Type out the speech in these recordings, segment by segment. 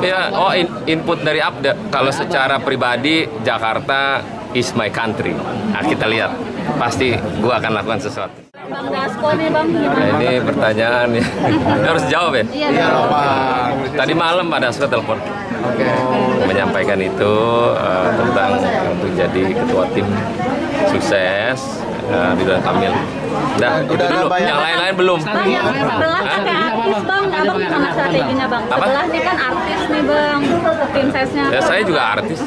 ya oh in- input dari Abda kalau secara pribadi Jakarta is my country nah kita lihat pasti gua akan lakukan sesuatu Bang Dasko nih bang gimana? nah, ini pertanyaan ya harus jawab ya Iya Iya, Bang. Pak. tadi malam ada Dasko telepon Oke. menyampaikan itu eh, tentang untuk jadi ketua tim sukses eh, di Ridwan Kamil Nah, itu Udah ada dulu. Yang lain-lain belum. Bang yang sebelah kayak artis bang, abang gimana strateginya bang? Apa? Sebelah nih kan artis nih bang, tim sesnya. Ya saya juga artis.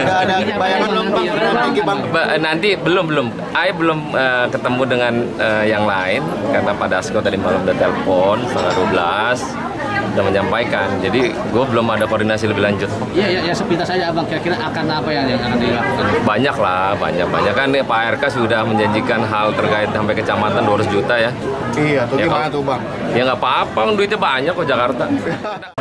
Udah ada bayangan belum Bang? Tinggi Bang. Ba- nanti belum belum. Saya belum eh, ketemu dengan eh, yang lain karena Pak Dasko tadi malam udah telepon setengah 12 udah menyampaikan. Jadi gue belum ada koordinasi lebih lanjut. Iya, ya, ya sepintas saja abang. Kira-kira akan apa yang, yang akan dilakukan? Banyak lah, banyak banyak kan nih, Pak RK sudah menjanjikan hal terkait sampai kecamatan 200 juta ya. Iya, tuh Ya, gimana kalau- tuh Bang? Ya nggak apa-apa, kan duitnya banyak kok Jakarta.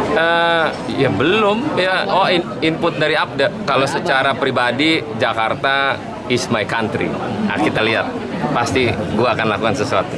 Eh, ya belum, ya oh in- input dari Abda. Kalau secara pribadi Jakarta is my country. Nah kita lihat, pasti gua akan lakukan sesuatu.